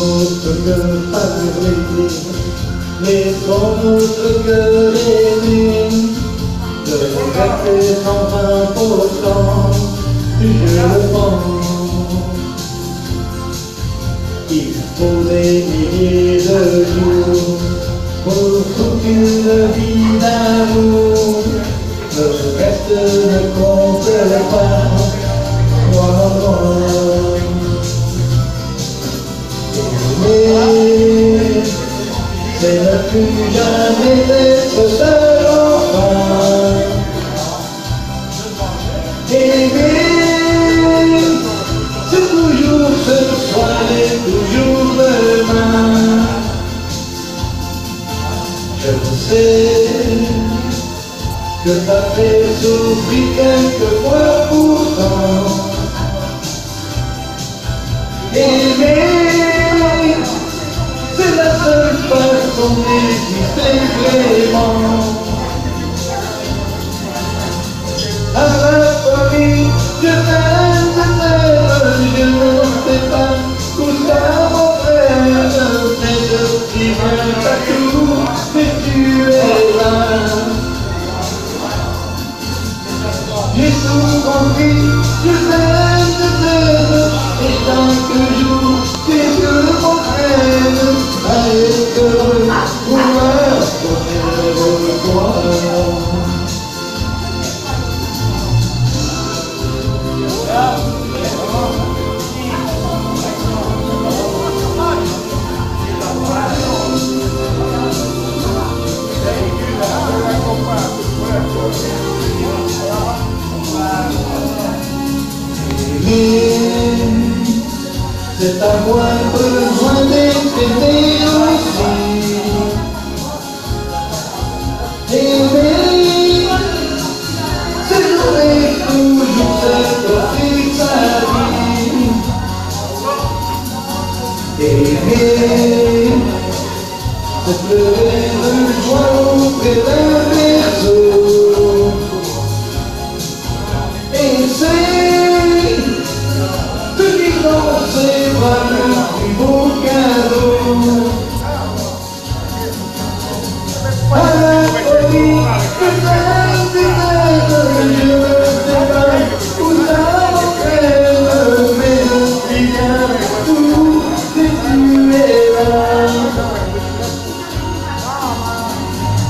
autre que parler, mais ton autre que l'aimer, je regrette sans vain pourtant, je le pense. Il faut des milliers de jours pour toute une vie d'amour. Le reste ne compte pas, C'est ne plus jamais être seul enfin. Aimer, c'est toujours ce soir et toujours demain. Je sais que ça fait souffrir quelquefois pourtant. Façon d'exister vraiment. À la famille, je C'est avoir besoin d'être aimé aussi. Aimer, c'est donner toujours cette offrir sa vie. Aimer, c'est pleurer de joie auprès d'un berceau.